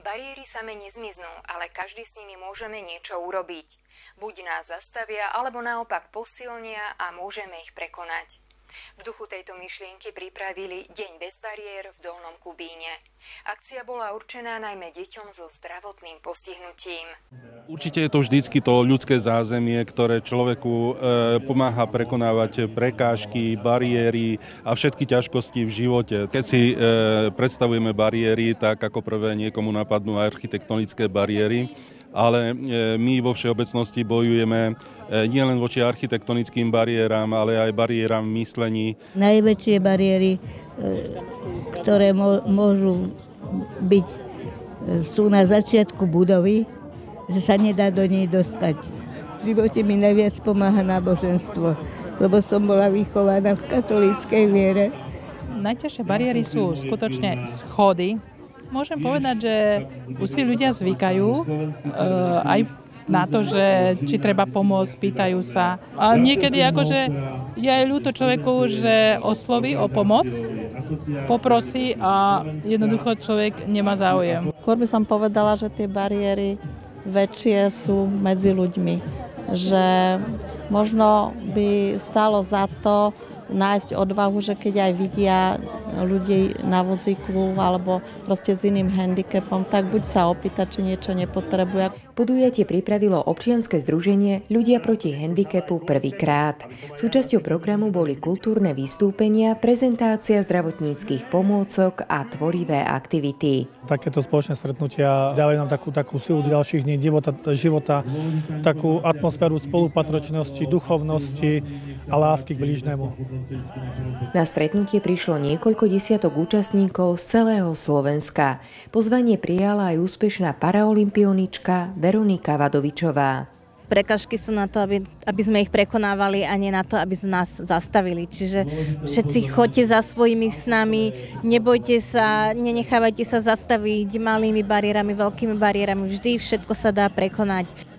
Bariéry same nezmiznú, ale každý s nimi môžeme niečo urobiť. Buď nás zastavia, alebo naopak posilnia a môžeme ich prekonať. V duchu tejto myšlienky pripravili Deň bez bariér v Dolnom Kubíne. Akcia bola určená najmä deťom so zdravotným postihnutím. Určite je to vždycky to ľudské zázemie, ktoré človeku e, pomáha prekonávať prekážky, bariéry a všetky ťažkosti v živote. Keď si e, predstavujeme bariéry, tak ako prvé niekomu napadnú architektonické bariéry, ale e, my vo všeobecnosti bojujeme E, nielen voči architektonickým bariéram, ale aj bariéram myslení. Najväčšie bariéry, e, ktoré môžu byť, sú na začiatku budovy, že sa nedá do nej dostať. V živote mi najviac pomáha náboženstvo, lebo som bola vychovaná v katolíckej viere. Najťažšie bariéry sú skutočne schody. Môžem povedať, že už si ľudia zvykajú, aj na to, že či treba pomôcť, pýtajú sa. A niekedy akože je aj ľúto človeku, že osloví o pomoc, poprosí a jednoducho človek nemá záujem. Skôr by som povedala, že tie bariéry väčšie sú medzi ľuďmi. Že možno by stalo za to nájsť odvahu, že keď aj vidia ľudí na vozíku alebo proste s iným handicapom, tak buď sa opýtať, či niečo nepotrebuje. Podujatie pripravilo občianske združenie Ľudia proti handicapu prvýkrát. Súčasťou programu boli kultúrne vystúpenia, prezentácia zdravotníckých pomôcok a tvorivé aktivity. Takéto spoločné stretnutia dávajú nám takú, takú silu ďalších dní života, života, takú atmosféru spolupatročnosti, duchovnosti a lásky k blížnemu. Na stretnutie prišlo niekoľko desiatok účastníkov z celého Slovenska. Pozvanie prijala aj úspešná paraolimpionička Veronika Vadovičová. Prekažky sú na to, aby, aby sme ich prekonávali a nie na to, aby nás zastavili. Čiže všetci choďte za svojimi snami, nebojte sa, nenechávajte sa zastaviť malými bariérami, veľkými bariérami. Vždy všetko sa dá prekonať.